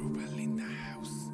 Rubel in the house.